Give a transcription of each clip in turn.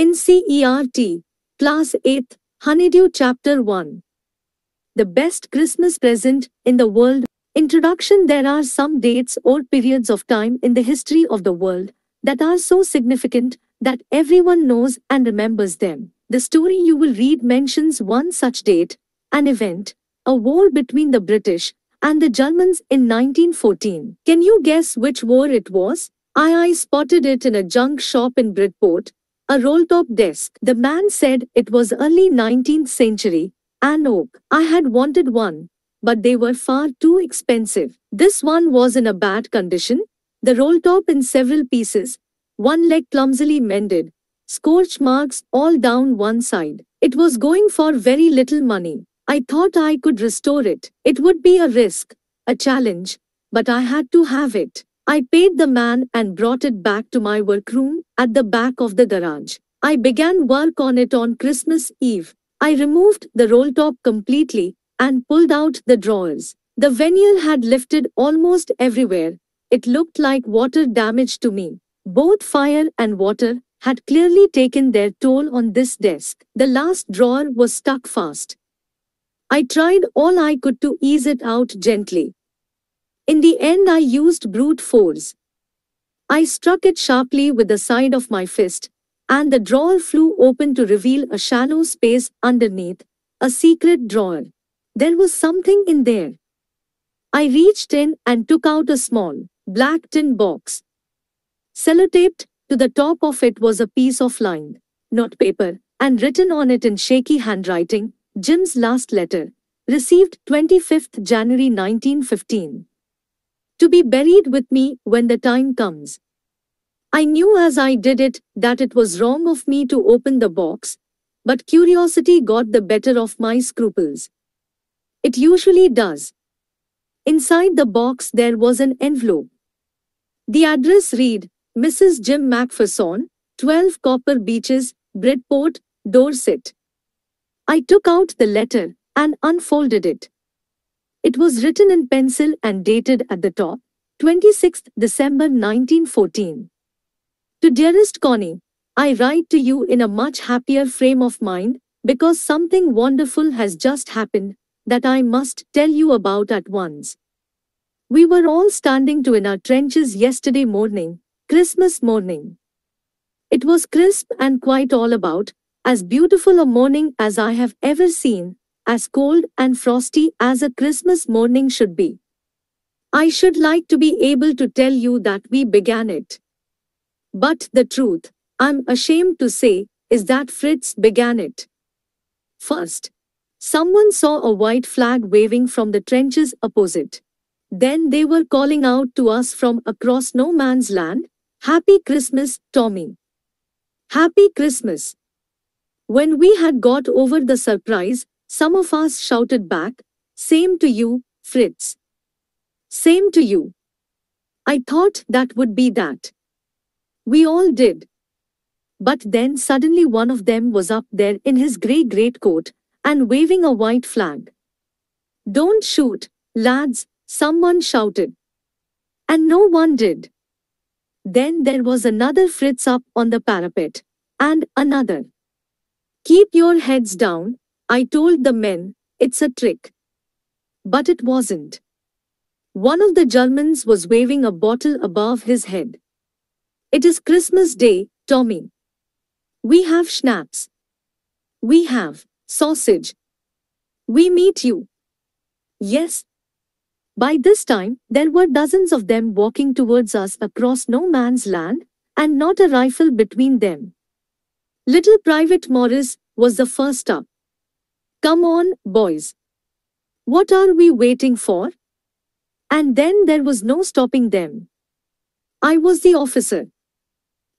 NCERT, Class 8th, Honeydew Chapter 1. The best Christmas present in the world. Introduction There are some dates or periods of time in the history of the world that are so significant that everyone knows and remembers them. The story you will read mentions one such date, an event, a war between the British and the Germans in 1914. Can you guess which war it was? I, I spotted it in a junk shop in Bridport, a roll-top desk. The man said it was early 19th century, an oak. I had wanted one, but they were far too expensive. This one was in a bad condition, the roll-top in several pieces, one leg clumsily mended, scorch marks all down one side. It was going for very little money. I thought I could restore it. It would be a risk, a challenge, but I had to have it. I paid the man and brought it back to my workroom at the back of the garage. I began work on it on Christmas Eve. I removed the roll top completely and pulled out the drawers. The veneer had lifted almost everywhere. It looked like water damage to me. Both fire and water had clearly taken their toll on this desk. The last drawer was stuck fast. I tried all I could to ease it out gently. In the end I used brute force. I struck it sharply with the side of my fist, and the drawer flew open to reveal a shallow space underneath, a secret drawer. There was something in there. I reached in and took out a small, black tin box. Sellotaped to the top of it was a piece of lined, not paper, and written on it in shaky handwriting, Jim's last letter, received 25th January 1915. To be buried with me when the time comes. I knew as I did it that it was wrong of me to open the box, but curiosity got the better of my scruples. It usually does. Inside the box there was an envelope. The address read, Mrs. Jim Macpherson, 12 Copper Beeches, Bridport, Dorset. I took out the letter and unfolded it. It was written in pencil and dated at the top, 26th December 1914. To dearest Connie, I write to you in a much happier frame of mind because something wonderful has just happened that I must tell you about at once. We were all standing to in our trenches yesterday morning, Christmas morning. It was crisp and quite all about, as beautiful a morning as I have ever seen, as cold and frosty as a Christmas morning should be. I should like to be able to tell you that we began it. But the truth, I'm ashamed to say, is that Fritz began it. First, someone saw a white flag waving from the trenches opposite. Then they were calling out to us from across no man's land, Happy Christmas, Tommy. Happy Christmas. When we had got over the surprise, some of us shouted back, Same to you, Fritz. Same to you. I thought that would be that. We all did. But then suddenly one of them was up there in his grey greatcoat and waving a white flag. Don't shoot, lads, someone shouted. And no one did. Then there was another Fritz up on the parapet, and another. Keep your heads down, I told the men, it's a trick. But it wasn't. One of the Germans was waving a bottle above his head. It is Christmas Day, Tommy. We have schnapps. We have sausage. We meet you. Yes. By this time, there were dozens of them walking towards us across no man's land, and not a rifle between them. Little Private Morris was the first up. Come on, boys. What are we waiting for? And then there was no stopping them. I was the officer.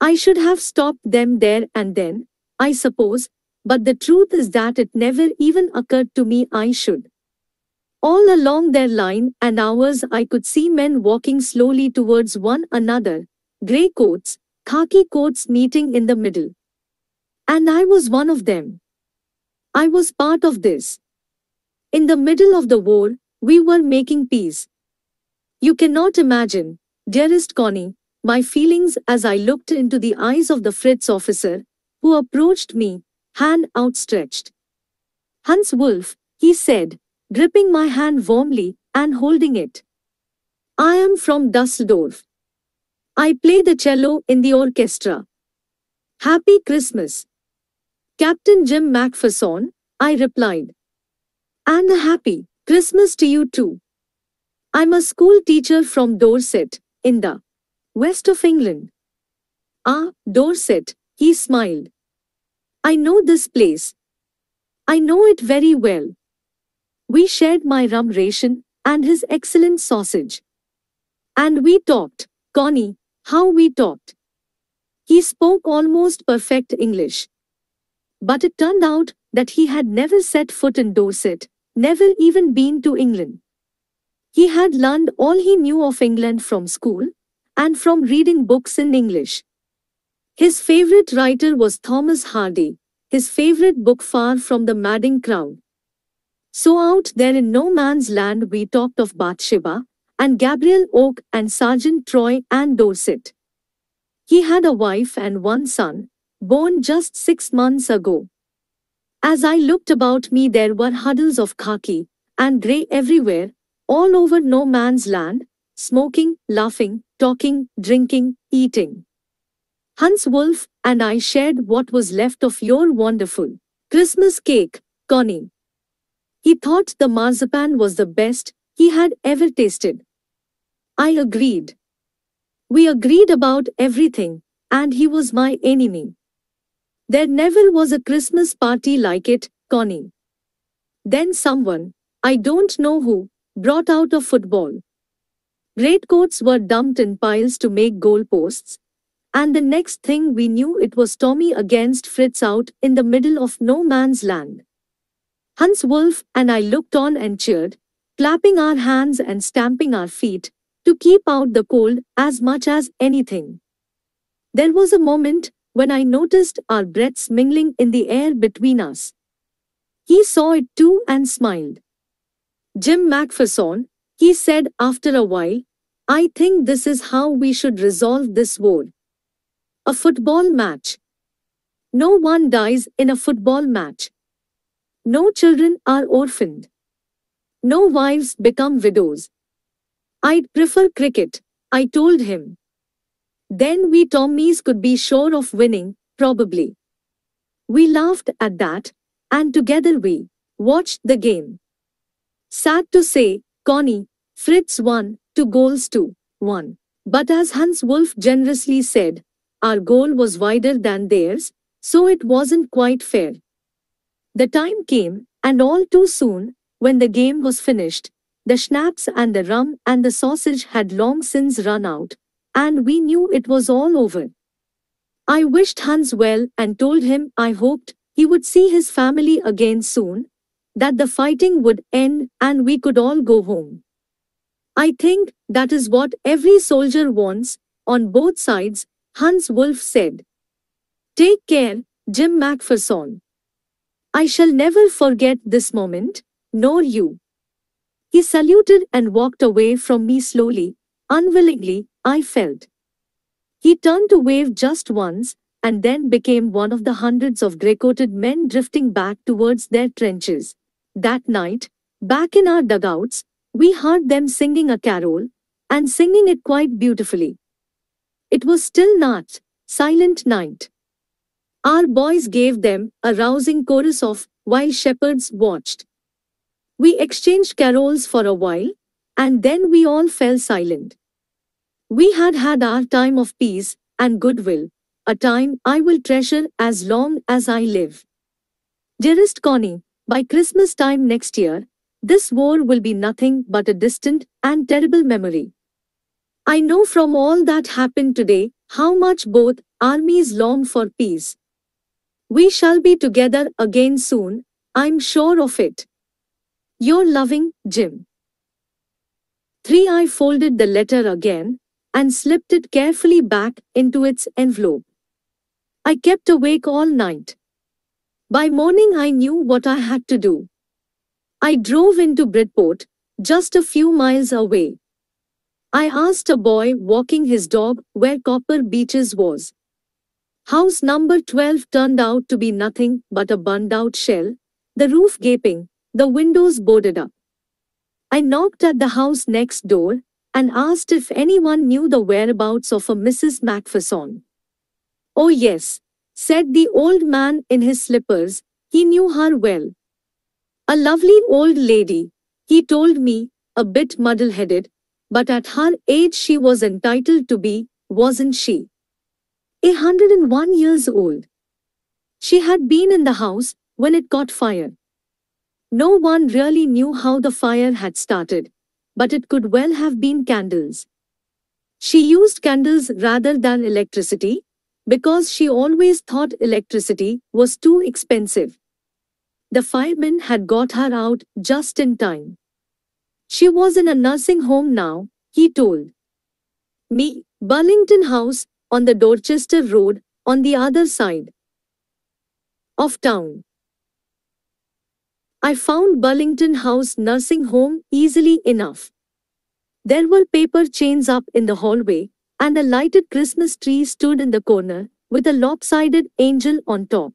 I should have stopped them there and then, I suppose, but the truth is that it never even occurred to me I should. All along their line and ours I could see men walking slowly towards one another, grey coats, khaki coats meeting in the middle. And I was one of them. I was part of this. In the middle of the war, we were making peace. You cannot imagine, dearest Connie, my feelings as I looked into the eyes of the Fritz officer, who approached me, hand outstretched. Hans Wolf, he said, gripping my hand warmly and holding it. I am from Dusseldorf. I play the cello in the orchestra. Happy Christmas. Captain Jim Macpherson, I replied. And a happy Christmas to you too. I'm a school teacher from Dorset, in the west of England. Ah, Dorset, he smiled. I know this place. I know it very well. We shared my rum ration and his excellent sausage. And we talked, Connie, how we talked. He spoke almost perfect English. But it turned out that he had never set foot in Dorset, never even been to England. He had learned all he knew of England from school and from reading books in English. His favorite writer was Thomas Hardy, his favorite book Far from the Madding Crowd. So out there in no man's land we talked of Bathsheba, and Gabriel Oak and Sergeant Troy and Dorset. He had a wife and one son, born just six months ago. As I looked about me there were huddles of khaki and grey everywhere, all over no man's land, smoking, laughing, talking, drinking, eating. Hans Wolf and I shared what was left of your wonderful Christmas cake, Connie. He thought the marzipan was the best he had ever tasted. I agreed. We agreed about everything, and he was my enemy. There never was a Christmas party like it, Connie. Then someone, I don't know who, brought out a football. Greatcoats were dumped in piles to make goalposts, and the next thing we knew it was Tommy against Fritz out in the middle of no man's land. Hans Wolf and I looked on and cheered, clapping our hands and stamping our feet, to keep out the cold as much as anything. There was a moment when I noticed our breaths mingling in the air between us. He saw it too and smiled. Jim Macpherson, he said after a while, I think this is how we should resolve this war. A football match. No one dies in a football match. No children are orphaned. No wives become widows. I'd prefer cricket, I told him. Then we Tommies could be sure of winning, probably. We laughed at that, and together we watched the game. Sad to say, Connie, Fritz won, two goals to one. But as Hans Wolf generously said, our goal was wider than theirs, so it wasn't quite fair. The time came, and all too soon, when the game was finished, the schnapps and the rum and the sausage had long since run out, and we knew it was all over. I wished Hans well and told him I hoped he would see his family again soon, that the fighting would end and we could all go home. I think that is what every soldier wants, on both sides, Hans Wolf said. Take care, Jim Macpherson. I shall never forget this moment, nor you. He saluted and walked away from me slowly, unwillingly, I felt. He turned to wave just once, and then became one of the hundreds of grey-coated men drifting back towards their trenches. That night, back in our dugouts, we heard them singing a carol, and singing it quite beautifully. It was Stille Nacht, silent night. Our boys gave them a rousing chorus of While Shepherds Watched. We exchanged carols for a while, and then we all fell silent. We had had our time of peace and goodwill, a time I will treasure as long as I live. Dearest Connie, by Christmas time next year, this war will be nothing but a distant and terrible memory. I know from all that happened today how much both armies long for peace. We shall be together again soon, I'm sure of it. Your loving, Jim. 3. I folded the letter again and slipped it carefully back into its envelope. I kept awake all night. By morning I knew what I had to do. I drove into Bridport, just a few miles away. I asked a boy walking his dog where Copper Beeches was. House number 12 turned out to be nothing but a burned out shell, the roof gaping, the windows boarded up. I knocked at the house next door and asked if anyone knew the whereabouts of a Mrs. Macpherson. Oh, yes, said the old man in his slippers, he knew her well. A lovely old lady, he told me, a bit muddle headed, but at her age she was entitled to be, wasn't she? A hundred and one years old. She had been in the house when it caught fire. No one really knew how the fire had started, but it could well have been candles. She used candles rather than electricity, because she always thought electricity was too expensive. The firemen had got her out just in time. She was in a nursing home now, he told me, Burlington House, on the Dorchester Road, on the other side of town. I found Burlington House nursing home easily enough. There were paper chains up in the hallway, and a lighted Christmas tree stood in the corner, with a lopsided angel on top.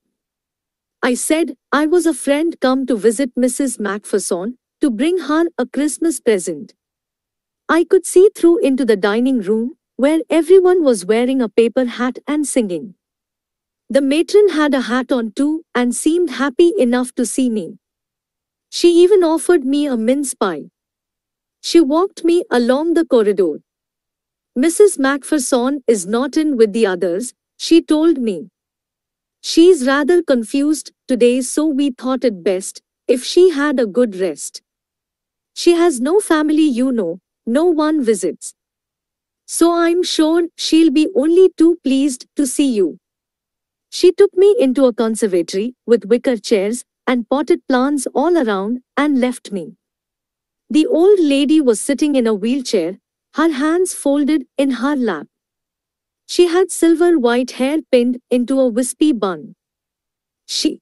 I said I was a friend come to visit Mrs. Macpherson, to bring her a Christmas present. I could see through into the dining room, where everyone was wearing a paper hat and singing. The matron had a hat on too and seemed happy enough to see me. She even offered me a mince pie. She walked me along the corridor. Mrs. Macpherson is not in with the others, she told me. She's rather confused today so we thought it best if she had a good rest. She has no family you know, no one visits. So I'm sure she'll be only too pleased to see you. She took me into a conservatory with wicker chairs and potted plants all around and left me. The old lady was sitting in a wheelchair, her hands folded in her lap. She had silver white hair pinned into a wispy bun. She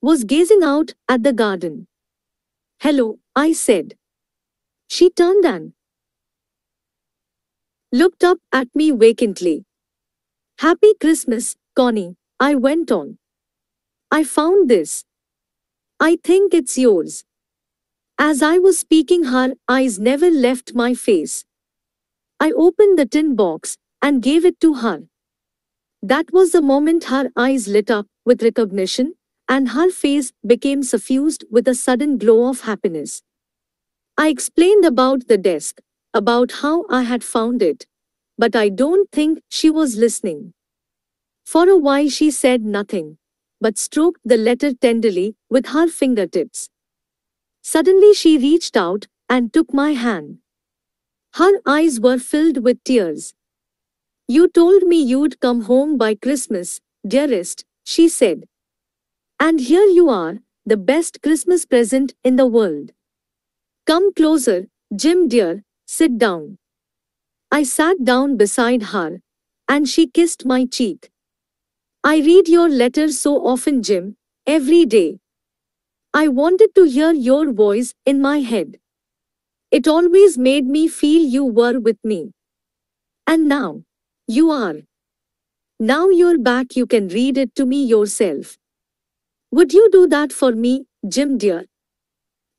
was gazing out at the garden. Hello, I said. She turned and looked up at me vacantly. Happy Christmas, Connie, I went on. I found this. I think it's yours. As I was speaking, her eyes never left my face. I opened the tin box and gave it to her. That was the moment her eyes lit up with recognition and her face became suffused with a sudden glow of happiness. I explained about the desk, about how I had found it, but I don't think she was listening. For a while she said nothing, but stroked the letter tenderly with her fingertips. Suddenly she reached out and took my hand. Her eyes were filled with tears. You told me you'd come home by Christmas, dearest, she said. And here you are, the best Christmas present in the world. Come closer, Jim dear, sit down. I sat down beside her, and she kissed my cheek. I read your letters so often, Jim, every day. I wanted to hear your voice in my head. It always made me feel you were with me. And now, you are. Now you're back, you can read it to me yourself. Would you do that for me, Jim dear?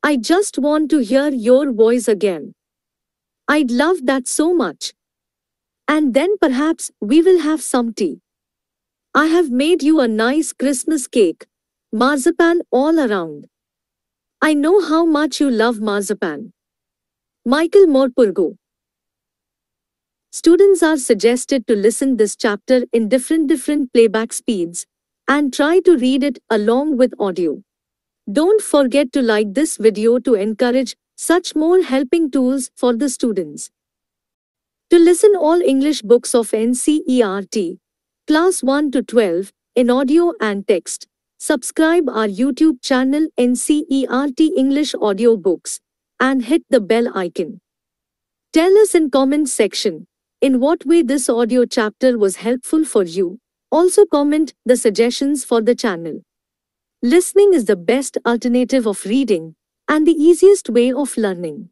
I just want to hear your voice again. I'd love that so much. And then perhaps we will have some tea. I have made you a nice Christmas cake, marzipan all around. I know how much you love marzipan. Michael Morpurgo Students are suggested to listen this chapter in different different playback speeds, and try to read it along with audio. Don't forget to like this video to encourage such more helping tools for the students. To listen all English books of NCERT, Class 1 to 12, in audio and text, subscribe our YouTube channel NCERT English Audio Books, and hit the bell icon. Tell us in comment section, in what way this audio chapter was helpful for you. Also comment the suggestions for the channel. Listening is the best alternative of reading and the easiest way of learning.